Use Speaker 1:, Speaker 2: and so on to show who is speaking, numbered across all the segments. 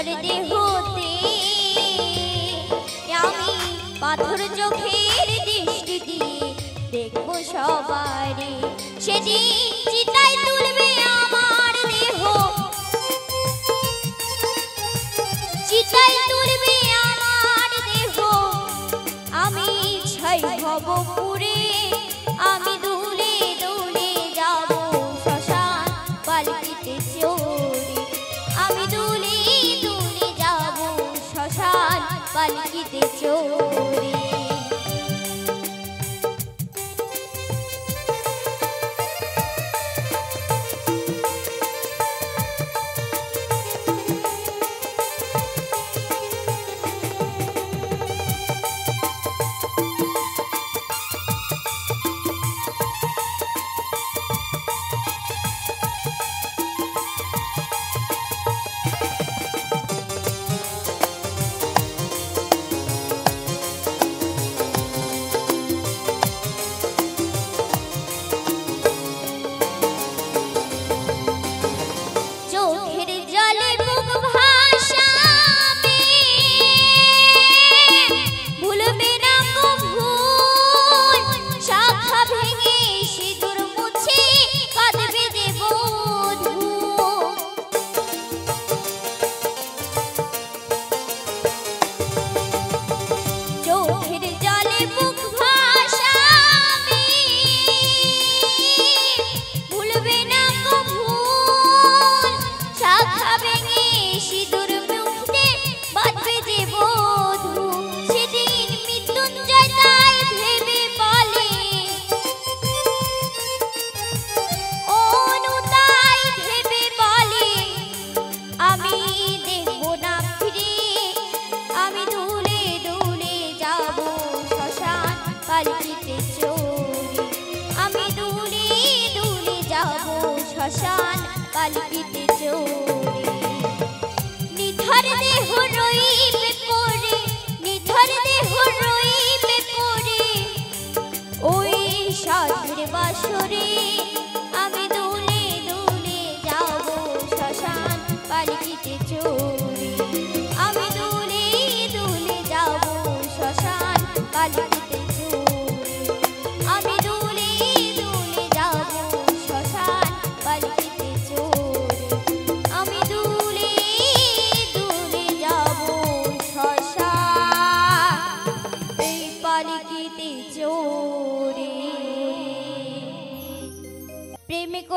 Speaker 1: আমার দেহতে পাথর চোখের দৃষ্টি দিয়ে দেখব সবারে। সেদিন চিতায় তুলবে আমার দেহ। আমি ছাই হব पलकित चोरी।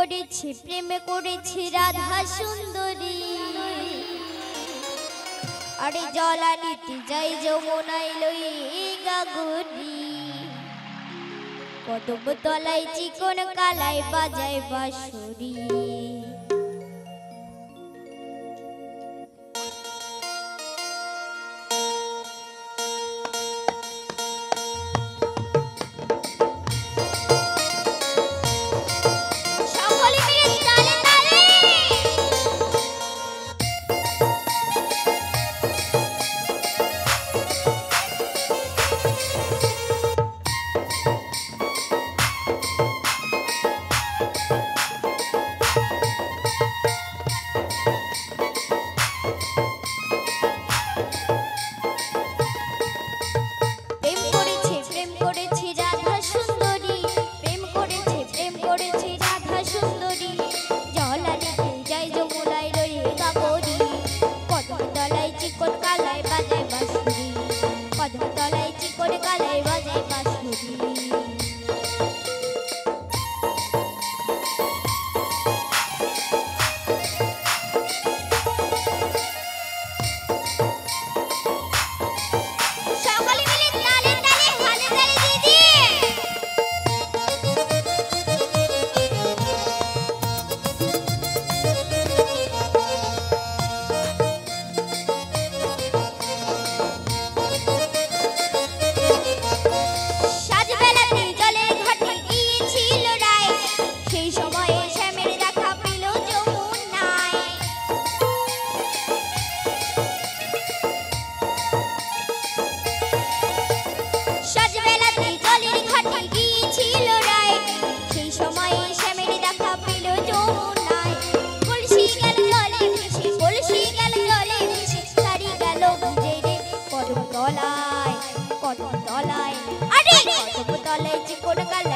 Speaker 1: করেছি, প্রেম করেছি রাধা সুন্দরী। আরে জলালিতে যাই যমুনাই লই গাগুরি। কদম তলায় চিকন কালাই বাজাই বাসুরী কলেজ কোন কালে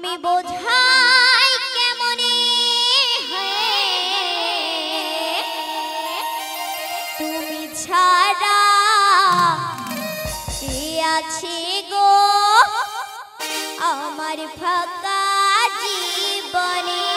Speaker 1: আমি বোঝাই কেমনে তুমি ছাড়া কে আছে গো? আমার ফাঁকা জীবনে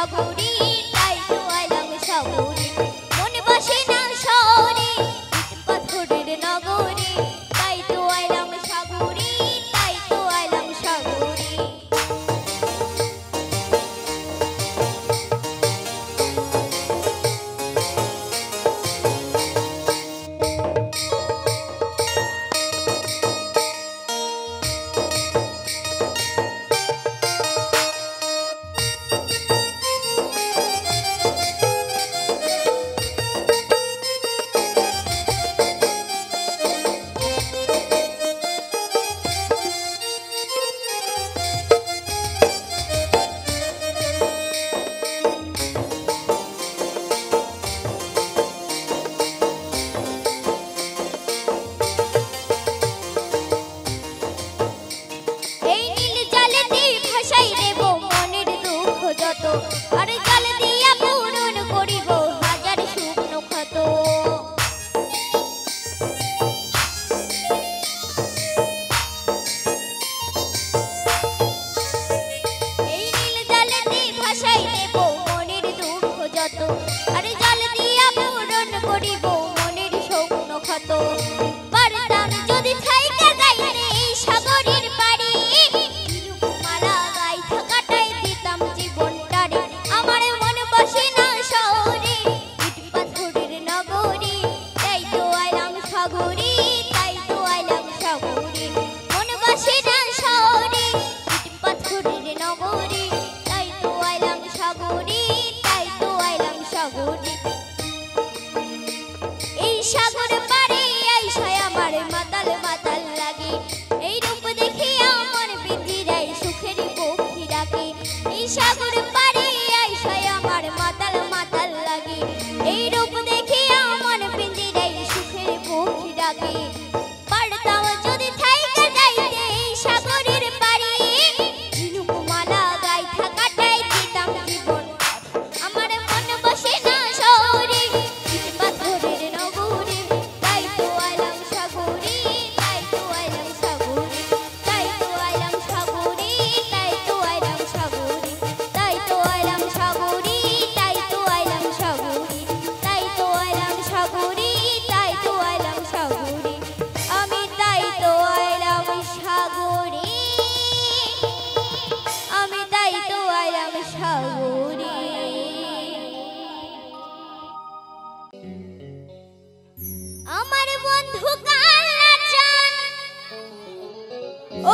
Speaker 1: সাগরে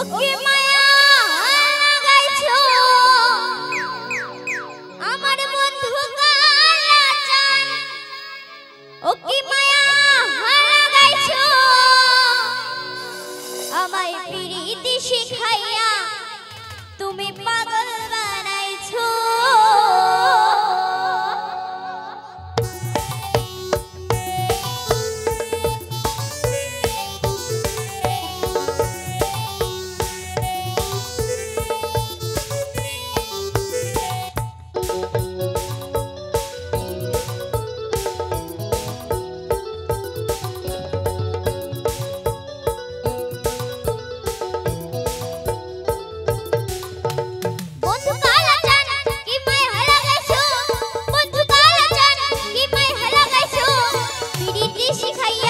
Speaker 1: 不给买。可以。